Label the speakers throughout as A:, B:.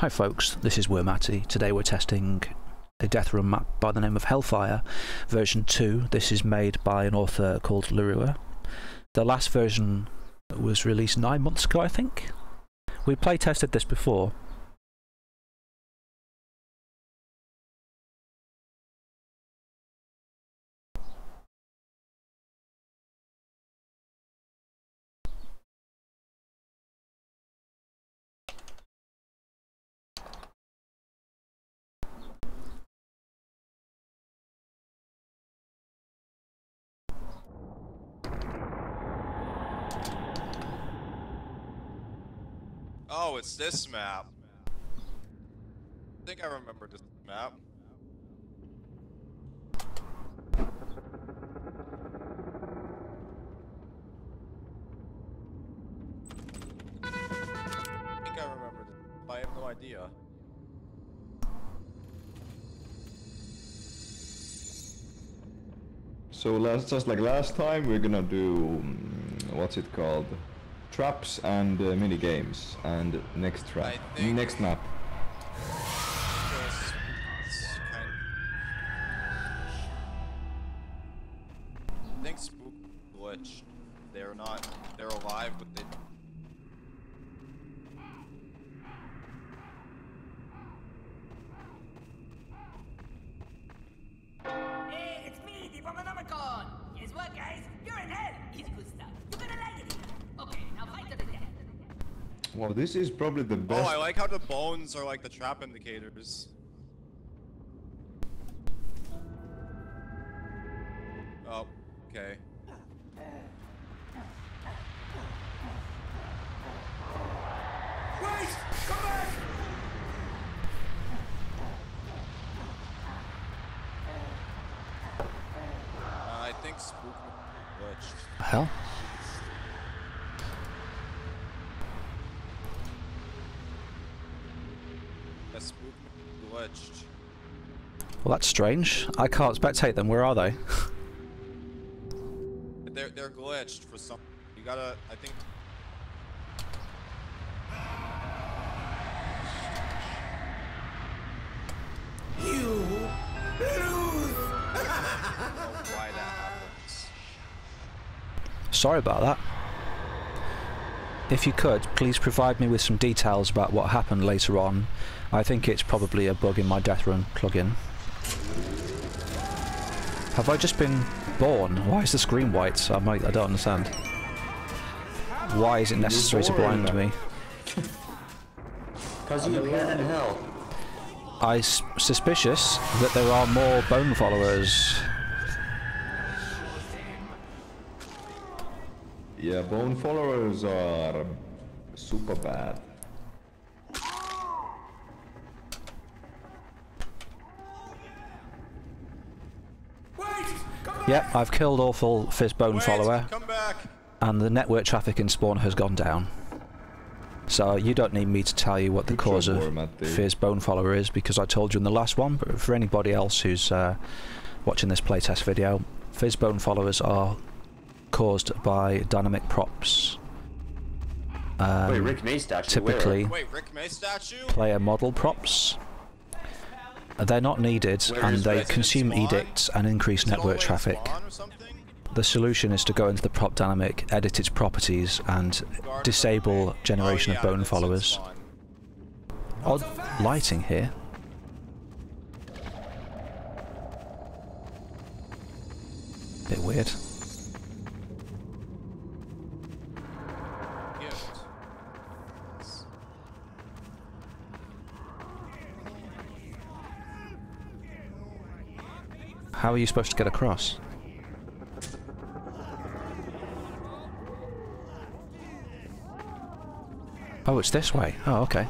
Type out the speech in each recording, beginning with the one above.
A: Hi folks, this is worMatty. Today we're testing a Death Run map by the name of Hellfire, version 2. This is made by an author called Lerua. The last version was released nine months ago, I think. We play tested this before.
B: This map. I think I remember this map. I think I remember this. I have no idea.
C: So last, just like last time, we're gonna do mm, what's it called? Traps and uh, mini games. And next trap, next map. Probably the
B: Oh. I like how the bones are like the trap indicators. Oh, okay.
D: Wait! Come back!
B: Uh, I think Spook glitched.
A: Hell?
B: Yeah, Spook glitched.
A: Well, that's strange. I can't spectate them. Where are they?
B: They're they're glitched for some. You gotta. I think.
D: You lose!
B: I don't know why that happens.
A: Sorry about that. If you could, please provide me with some details about what happened later on. I think it's probably a bug in my Death Run plugin. Have I just been born? Why is the screen white? I might. I don't understand. Why is it necessary to blind me?
E: Cause you live in hell.
A: I s- suspicious that there are more bone followers.
C: Yeah, bone followers are super bad.
D: Wait! Come back!
A: Yep, I've killed awful phys bone
B: Wait,
A: follower,
B: Come back.
A: and the network traffic in spawn has gone down. So you don't need me to tell you what the
C: Good
A: cause of
C: worMatty.
A: phys bone follower is because I told you in the last one. But for anybody else who's uh, watching this playtest video, phys bone followers are caused by dynamic props. Um,
E: Wait, Rick May statue.
A: typically
B: Wait, Rick May statue?
A: player model props. They're not needed
E: Where
A: and they consume
B: Spawn?
A: edicts and increase
B: Is it all the
A: network traffic.
B: Spawn or something?
A: The solution is to go into the prop dynamic, edit its properties, and
B: Guard
A: disable generation
B: oh, yeah,
A: of bone followers.
B: Spawn.
A: Odd lighting here. Bit weird. How are you supposed to get across? Oh, it's this way. Oh, okay.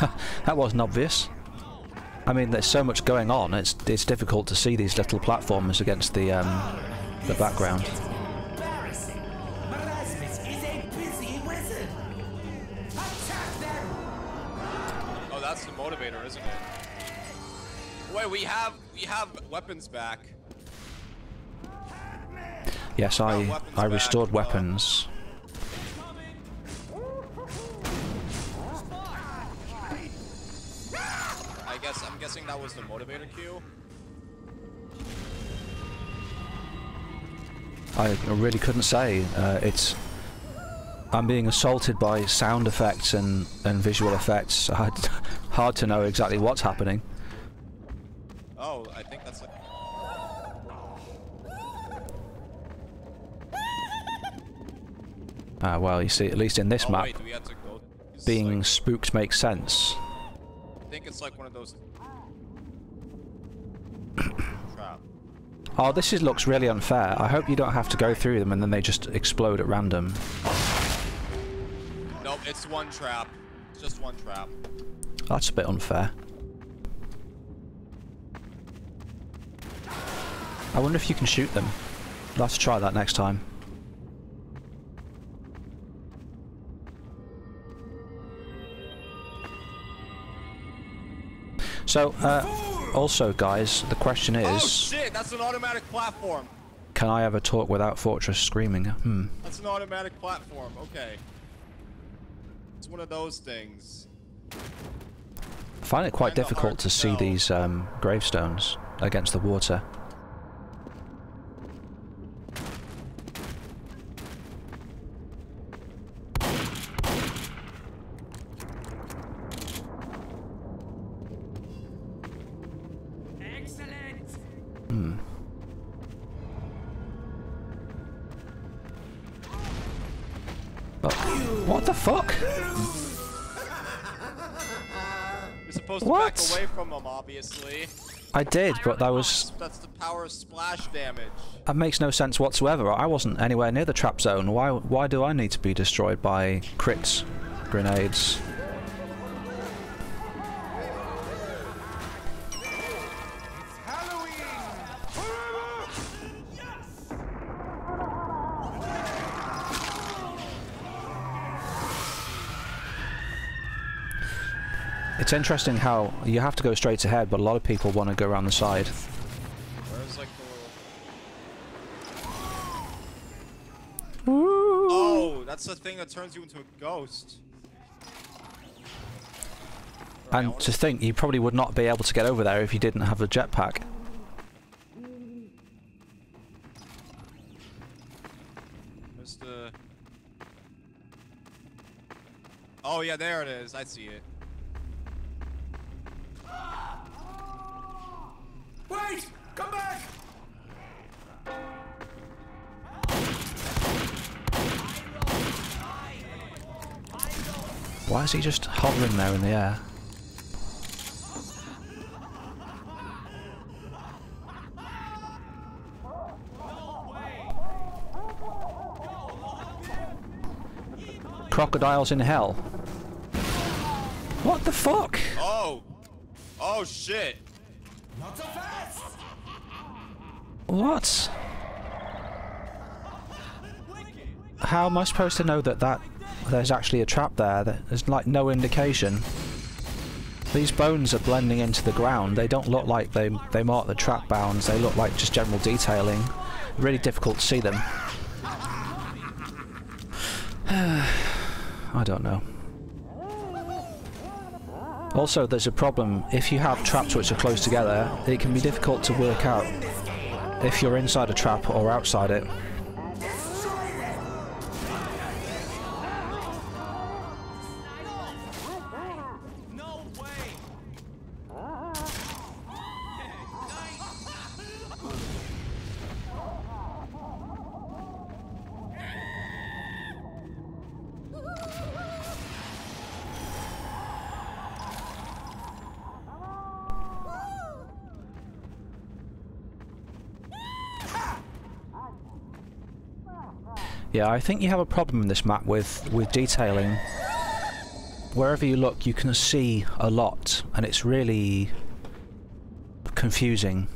A: that wasn't obvious. I mean, there's so much going on. It's it's difficult to see these little platforms against the um, the background.
B: Oh, that's the motivator, isn't it? Wait, we have we have weapons back.
A: Yes, I I restored
B: Uh,
A: weapons.
B: I guess I'm guessing that was the motivator cue.
A: I really couldn't say. Uh, it's I'm being assaulted by sound effects and, and visual effects. Hard to know exactly what's happening.
B: Oh, I think that's. Like...
A: Ah, well, you see, at least in this
B: Oh
A: map,
B: wait, do we have to go? this is
A: being
B: like-
A: spooked makes sense.
B: I think it's like one of those.
A: Oh, this is, looks really unfair. I hope you don't have to go through them and then they just explode at random.
B: Nope, it's one trap. It's just one trap.
A: That's a bit unfair. I wonder if you can shoot them. Let's try that next time. So, uh, also guys, the question
B: Oh
A: is,
B: shit! That's an automatic platform.
A: can I ever talk without Fortress screaming? Hmm.
B: That's an automatic platform. Okay. It's one of those things.
A: I find it quite
B: Kinda
A: difficult to
B: to
A: see these um, gravestones against the water. What the fuck?
B: You're supposed to
A: What?
B: back away from them, obviously.
A: I did, but that was
B: That's the power of splash damage.
A: that makes no sense whatsoever. I wasn't anywhere near the trap zone. Why why do I need to be destroyed by crits, grenades? Interesting how you have to go straight ahead, but a lot of people want to go around the side.
B: Where's like the little... Oh, that's the thing that turns you into a ghost. Right,
A: And
B: wanna-
A: think, you probably would not be able to get over there if you didn't have the jetpack.
B: The... Oh yeah, there it is. I see it.
D: Wait! Come back!
A: Why is he just hovering there in the air? Crocodiles in hell. What the fuck?
B: Oh! Oh shit!
A: What? How am I supposed to know that that there's actually a trap there? There's like no indication. These bones are blending into the ground. They don't look like they they mark the trap bounds. They look like just general detailing. Really difficult to see them. I don't know. Also, there's a problem. If you have traps which are close together, it can be difficult to work out if you're inside a trap or outside it. Yeah, I think you have a problem in this map with, with detailing. Wherever you look, you can see a lot, and it's really confusing.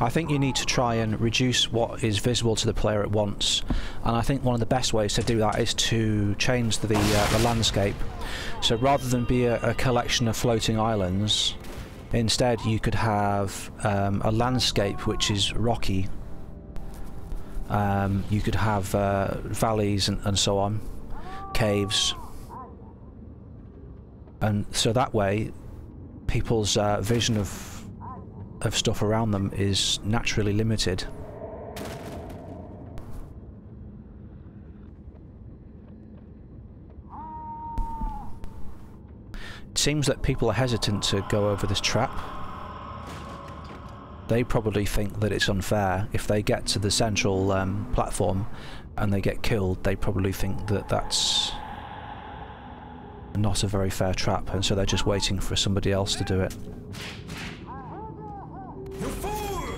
A: I think you need to try and reduce what is visible to the player at once, and I think one of the best ways to do that is to change the uh, the landscape. So rather than be a, a collection of floating islands, instead you could have um, a landscape which is rocky. Um, you could have uh, valleys and, and so on, caves. and so that way, people's uh, vision of of stuff around them is naturally limited. It seems that people are hesitant to go over this trap. They probably think that it's unfair. If they get to the central um, platform and they get killed, they probably think that that's not a very fair trap, and so they're just waiting for somebody else to do it.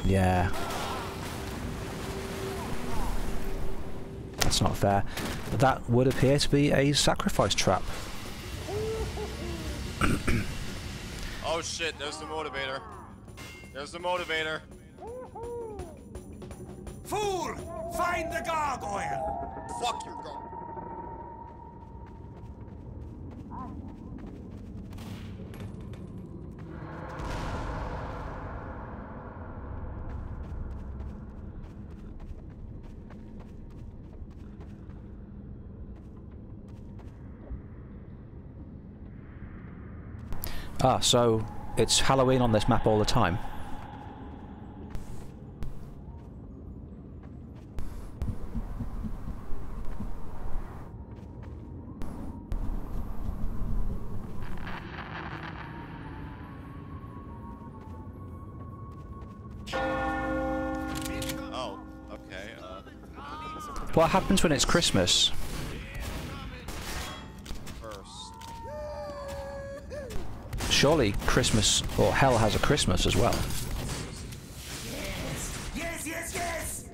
A: Yeah. That's not fair. That would appear to be a sacrifice trap.
B: Oh shit, there's the motivator. There's the motivator.
F: Fool! Find the gargoyle!
B: Fuck your god.
A: Ah, so it's Halloween on this map all the time.
B: Oh, okay. Uh,
A: What happens when it's Christmas?
B: first.
A: Surely Christmas, or hell has a Christmas as well.
F: Yes, yes, yes!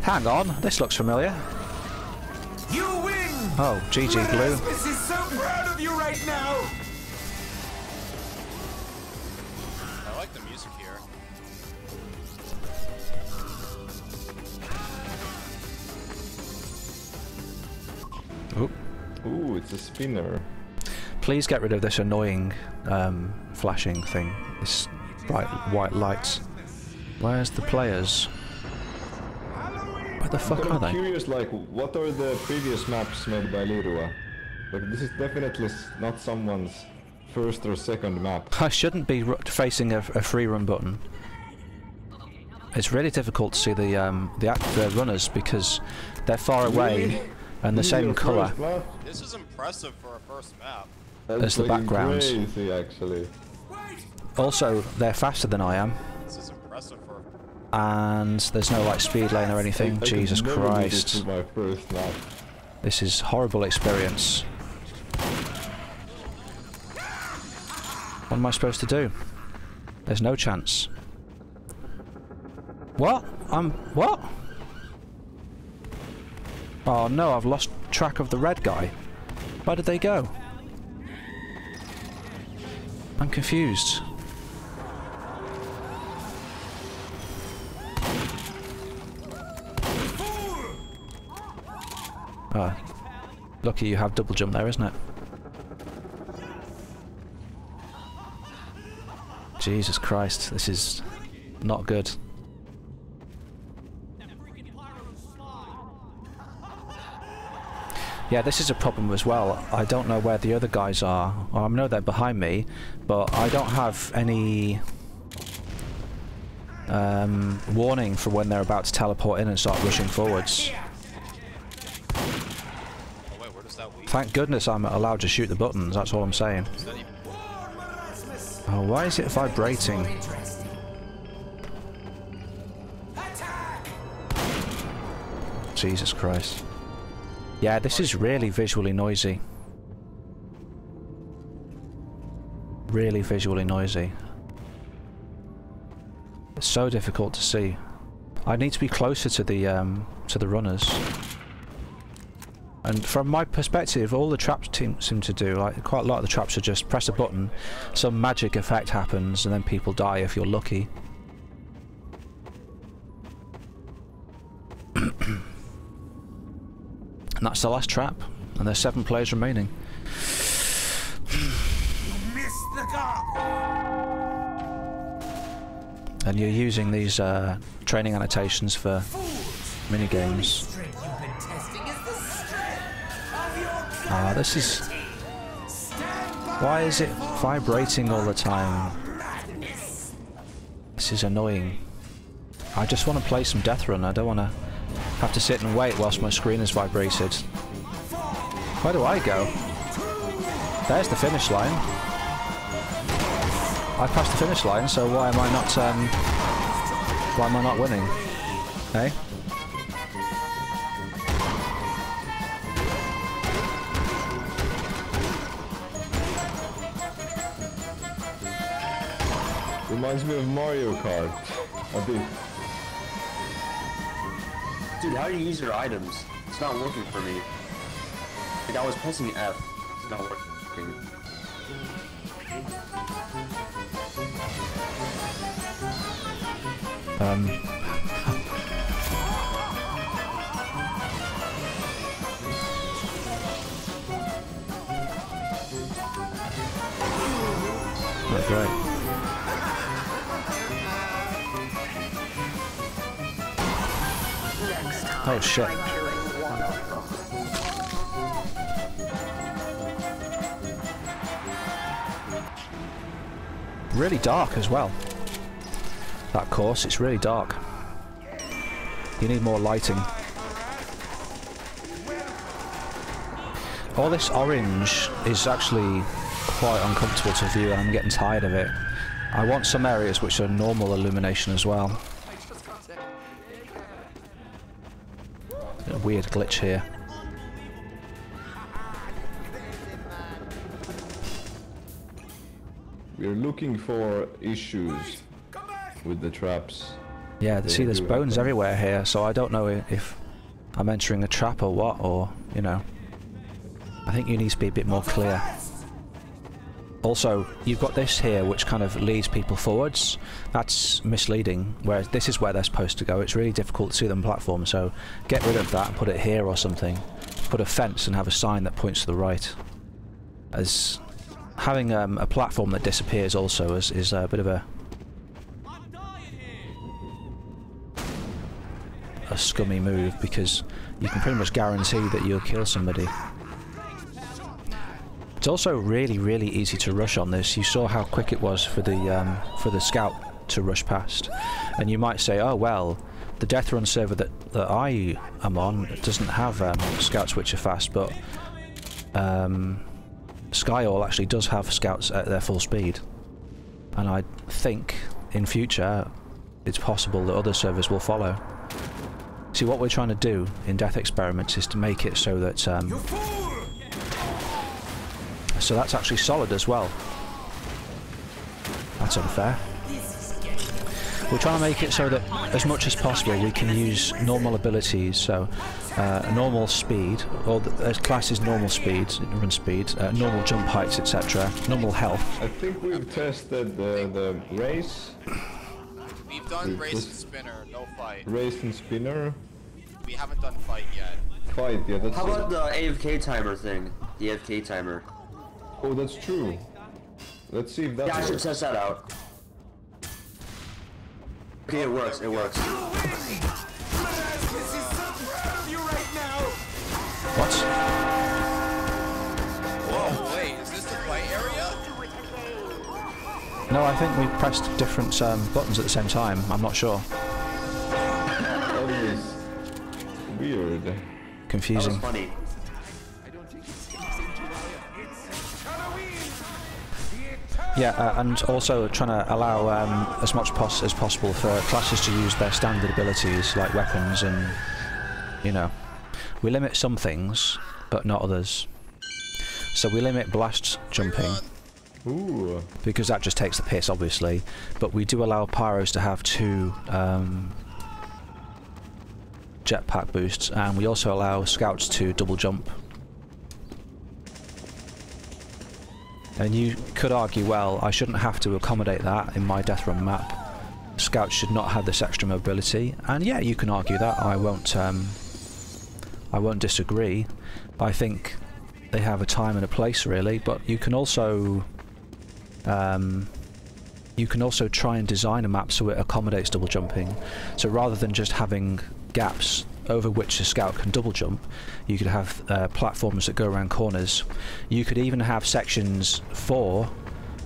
A: Hang on, this looks familiar.
F: You win!
A: Oh, GG Blue.
F: Rasmus is so proud of you right now!
B: I like the music here.
C: Ooh, it's a spinner.
A: Please get rid of this annoying um, flashing thing. This bright white lights. Where's the players? Where the fuck
C: But
A: are
C: I'm
A: they?
C: curious, like, what are the previous maps made by Lerua? Like, this is definitely not someone's first or second map.
A: I shouldn't be facing a, a free run button. It's really difficult to see the um, the, the runners because they're far away
C: Really?
A: And the
C: This
A: same colour.
C: first?
B: This is impressive for a first map.
C: That's
A: As the
C: fucking
A: background.
C: Crazy, actually.
A: Also, they're faster than I am,
B: This is impressive for.
A: and there's no like speed lane or anything.
C: I could
A: Jesus
C: never this
A: Christ!
C: my first map.
A: This is horrible experience. What am I supposed to do? There's no chance. What? I'm what? Oh no, I've lost track of the red guy. Where did they go? I'm confused. Oh. Lucky you have double jump there, isn't it? Jesus Christ, this is not good. Yeah, this is a problem as well. I don't know where the other guys are. Well, I know they're behind me, but I don't have any um, warning for when they're about to teleport in and start rushing forwards. Thank goodness I'm allowed to shoot the buttons, that's all I'm saying. Oh, why is it vibrating? Jesus Christ. Yeah, this is really visually noisy. Really visually noisy. It's so difficult to see. I need to be closer to the um, to the runners. And from my perspective, all the traps seem to do, like quite a lot of the traps are just press a button, some magic effect happens, and then people die if you're lucky. And that's the last trap. And there's seven players remaining. And you're using these uh, training annotations for mini games. Ah, this is. Why is it vibrating all the time? This is annoying. I just want to play some Death Run. I don't want to have to sit and wait whilst my screen is vibrated. Where do I go? There's the finish line. I passed the finish line, so why am I not? Um, why am I not winning? Hey.
C: Reminds me of Mario Kart. A bit.
E: Dude, how do you use your items? It's not working for me. Like I was pressing F. It's not working.
A: Um, Oh shit. Really dark as well. That course, it's really dark. You need more lighting. All this orange is actually quite uncomfortable to view and I'm getting tired of it. I want some areas which are normal illumination as well. Weird glitch here.
C: We're looking for issues with the traps.
A: Yeah,
C: They
A: see there's bones
C: happen.
A: everywhere here, so I don't know if I'm entering a trap or what, or, you know. I think you need to be a bit more clear. Also, you've got this here which kind of leads people forwards. That's misleading, whereas this is where they're supposed to go. It's really difficult to see them platform, so get rid of that and put it here or something. Put a fence and have a sign that points to the right. As having um, a platform that disappears also is, is a bit of a a scummy move because you can pretty much guarantee that you'll kill somebody. It's also really, really easy to rush on this. You saw how quick it was for the um, for the scout to rush past, and you might say, "Oh well, the Death Run server that that I am on doesn't have um, scouts which are fast," but um, Skyall actually does have scouts at their full speed, and I think in future it's possible that other servers will follow. See, what we're trying to do in Death Experiments is to make it so that um, so that's actually solid as well. That's unfair. We're trying to make it so that as much as possible we can use normal abilities, so uh, normal speed, or the uh, class is normal speed, run speed, uh, normal jump heights, etc., normal health.
C: I think we've tested the, the race,
B: We've done
C: We've
B: race and spinner, no fight.
C: race and spinner.
B: We haven't done fight yet.
C: Fight, yeah, that's
E: How
C: it.
E: about the AFK timer thing? The AFK timer.
C: Oh, that's true. Let's see if that
E: Yeah, I should
C: works.
E: test that out. Okay, it works. It works.
F: This is so proud of you right now.
A: What?
B: Whoa, wait, is this the fight area?
A: No, I think we pressed different um, buttons at the same time. I'm not sure.
C: That is weird.
E: That was
A: Confusing.
E: funny.
A: Yeah, uh, and also trying to allow um, as much pos- as possible for classes to use their standard abilities like weapons and, you know, we limit some things, but not others. So we limit blast jumping
C: Ooh.
A: because that just takes the piss, obviously. But we do allow pyros to have two um, jetpack boosts, and we also allow scouts to double jump. And you could argue, well, I shouldn't have to accommodate that in my Death Run map. Scouts should not have this extra mobility, and yeah, you can argue that. I won't. Um, I won't disagree. I think they have a time and a place, really. But you can also um, you can also try and design a map so it accommodates double jumping. So rather than just having gaps over which a scout can double jump, you could have uh, platforms that go around corners. You could even have sections for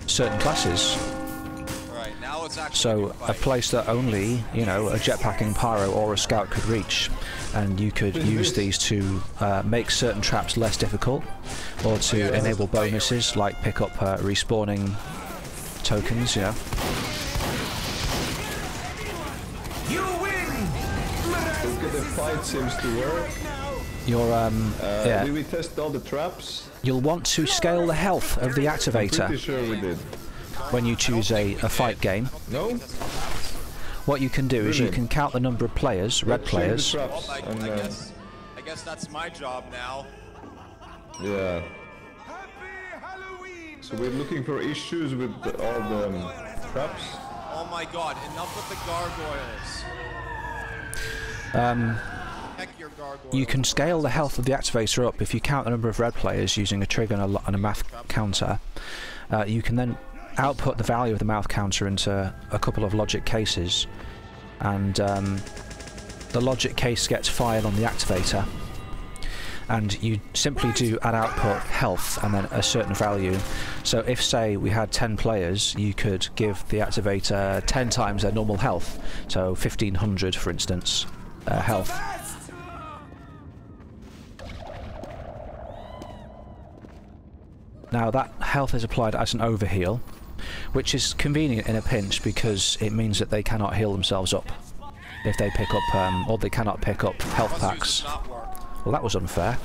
A: certain classes.
B: Right, now it's actually
A: So
B: a
A: a place that only, you know, a jetpacking pyro or a scout could reach. And you could use these to uh, make certain traps less difficult or to enable bonuses like pick up uh, respawning tokens, yeah.
F: You
C: at the seems to work.
A: Your um
C: Uh,
A: yeah,
C: Did we test all the traps?
A: you'll want to scale the health of the activator.
C: Pretty
A: activator
C: sure we did.
A: when you choose a, a fight game.
C: No?
A: What you can do is you can count the number of players, red
C: Let's
A: players,
C: The traps
B: I,
C: and,
B: I
C: uh,
B: guess, I guess that's my job now.
C: yeah. So we're looking for issues with the, all the um, traps.
B: Oh my god, enough with the gargoyles.
A: Um,
B: gargoyles.
A: You can scale the health of the activator up if you count the number of red players using a trigger and a, and a math counter. Uh, you can then output the value of the math counter into a couple of logic cases, and um, the logic case gets fired on the activator. And you simply do add output health and then a certain value. So if say we had 10 players, you could give the activator 10 times their normal health. So 1500 for instance, uh, health. Now that health is applied as an overheal, which is convenient in a pinch because it means that they cannot heal themselves up if they pick up, um, or they cannot pick up health packs.
B: does not work.
A: Well, that was unfair.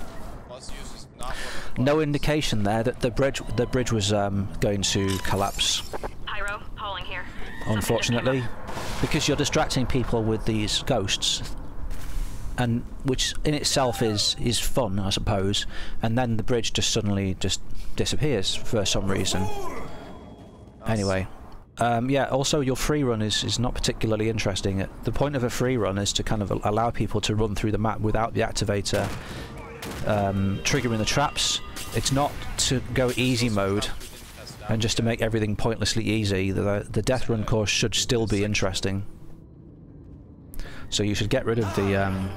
B: Plus use does not work.
A: No indication there that the bridge the bridge was um, going to collapse.
G: Pyro, Pauling here.
A: Unfortunately, because you're distracting people with these ghosts, and which in itself is is fun, I suppose. And then the bridge just suddenly just disappears for some reason. Anyway, um, yeah. Also, your free run is is not particularly interesting. The point of a free run is to kind of allow people to run through the map without the activator um, triggering the traps. It's not to go easy mode and just to make everything pointlessly easy. The the death run course should still be interesting. So you should get rid of the um,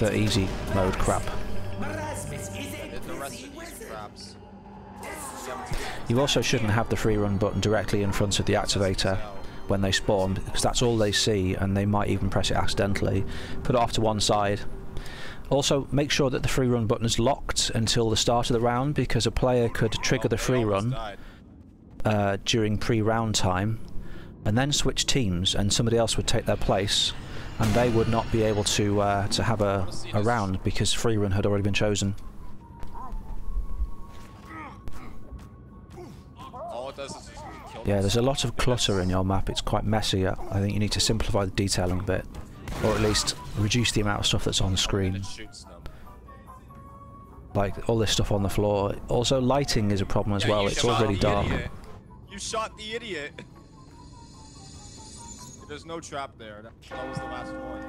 A: the easy mode crap. You also shouldn't have the free run button directly in front of the activator when they spawn because that's all they see and they might even press it accidentally. Put it off to one side. Also, make sure that the free run button is locked until the start of the round because a player could trigger the free run uh, during pre-round time and then switch teams and somebody else would take their place and they would not be able to uh, to have a, a round because free run had already been chosen. Yeah, there's a lot of clutter in your map. It's quite messy. I I think you need to simplify the detailing a bit, or at least reduce the amount of stuff that's on screen.
B: It shoots them.
A: Like all this stuff on the floor. Also, lighting is a problem as
B: Yeah,
A: well. It's
B: shot
A: already dark.
B: idiot. You shot the idiot. There's no trap there. That, that was the last one.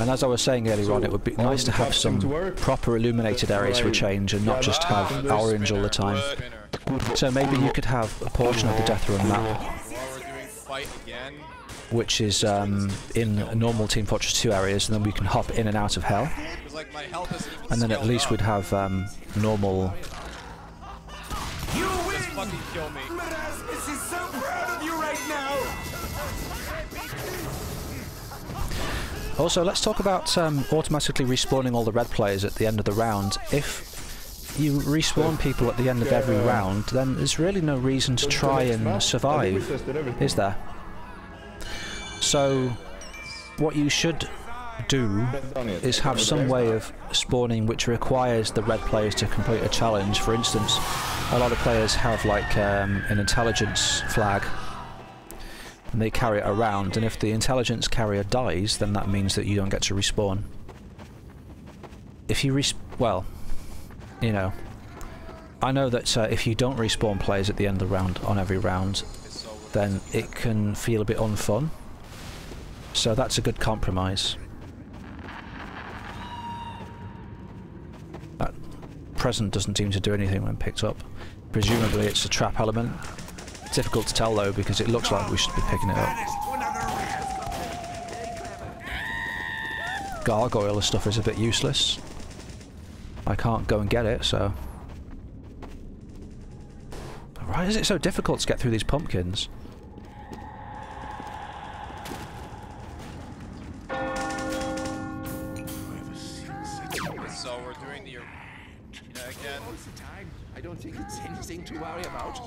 A: And as I was saying earlier on, it would be nice to have some
C: to
A: proper illuminated areas for a change and not just have orange all the time.
B: Spinner.
A: So maybe you could have a portion of the Death Run map
B: While we're doing fight again.
A: which is um, in normal Team Fortress 2 areas, and then we can hop in and out of hell.
B: Like my health
A: And then at least
B: up.
A: we'd have um, normal.
F: You
B: Just
F: win!
B: fucking kill me.
F: Rasmus is so proud of you right now!
A: Also, let's talk about um, automatically respawning all the red players at the end of the round. If you respawn people at the end of every round, then there's really no reason to try and survive, is there? So, what you should do is have some way of spawning which requires the red players to complete a challenge. For instance, a lot of players have like um, an intelligence flag and they carry it around and if the intelligence carrier dies then that means that you don't get to respawn. If you res- well, you know, I know that uh, if you don't respawn players at the end of the round on every round then it can feel a bit unfun. So that's a good compromise. That present doesn't seem to do anything when picked up. Presumably it's a trap element. Difficult to tell though because it looks like we should be picking it up. Gargoyle stuff is a bit useless. I can't go and get it, so... Why is it so difficult to get through these pumpkins?
B: So we're doing the yeah, again.
F: I don't think it's anything to worry about.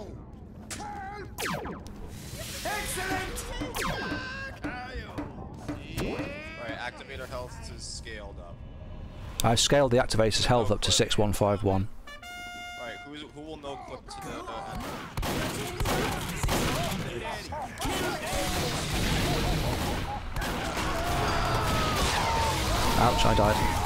B: Alright, activator health is scaled up.
A: I've scaled the activator's health up to 6151.
B: Alright, who's who will no clip to the uh,
A: Ouch, I died.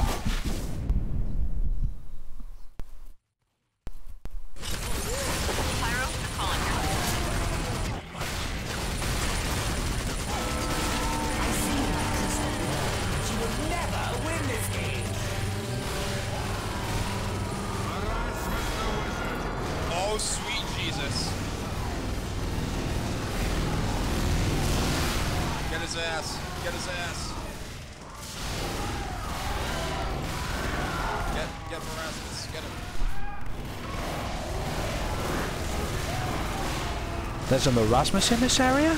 A: There's a Erasmus in this area?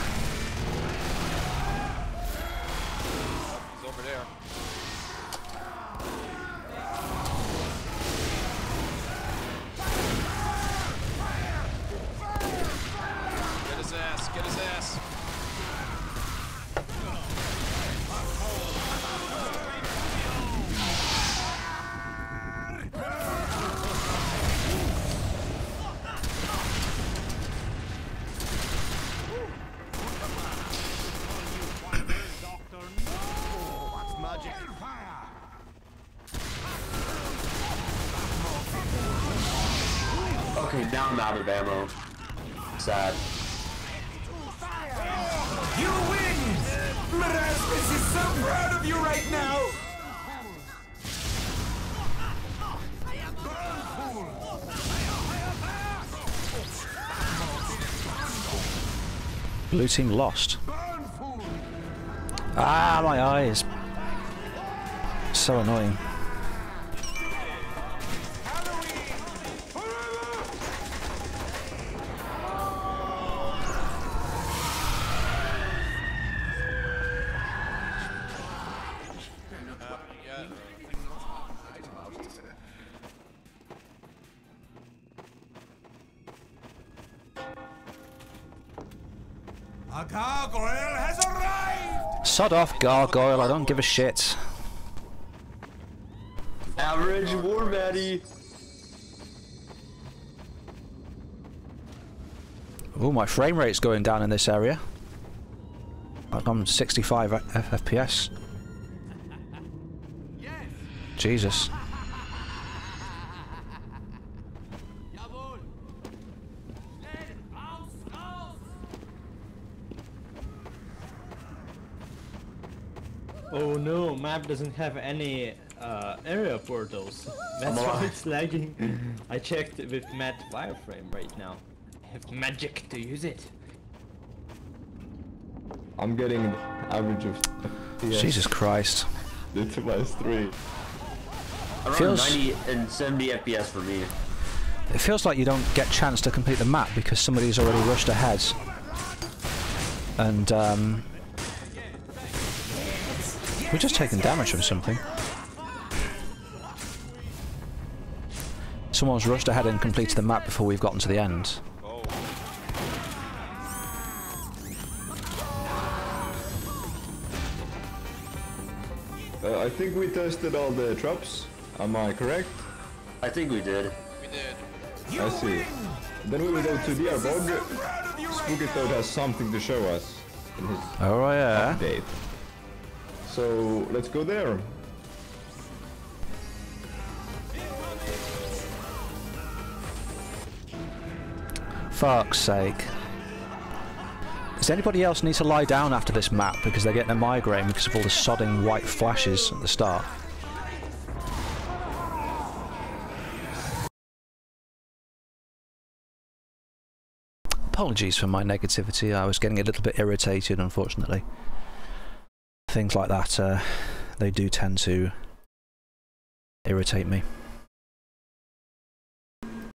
A: Blue team lost. Ah, my eyes. So annoying. Sod off, Gargoyle, I don't give a shit.
E: Average worMatty.
A: Oh, my frame rate's going down in this area. Like I'm 65 F FPS. Jesus.
H: Oh no, map doesn't have any uh, area portals. That's
E: I'm
H: why
E: alive.
H: it's lagging. I checked with mat wireframe right now. I have magic to use it.
C: I'm getting average of FPS.
A: Jesus Christ.
C: It's minus three.
E: Around
A: Feels-
E: 90 and 70 FPS for me.
A: It feels like you don't get chance to complete the map because somebody's already rushed ahead. And, um... We're just taking damage from something. Someone's rushed ahead and completed the map before we've gotten to the end.
C: Uh, I think we tested all the traps. Am I correct?
E: I think we did.
B: We did.
C: I see. Then we will go to Diarbog. Spooky Toad has something to show us in his
A: Oh yeah.
C: update. So let's go there.
A: Fuck's sake. Does anybody else need to lie down after this map because they're getting a migraine because of all the sodding white flashes at the start? Apologies for my negativity. I was getting a little bit irritated, unfortunately. Things like that, uh, they do tend to irritate me.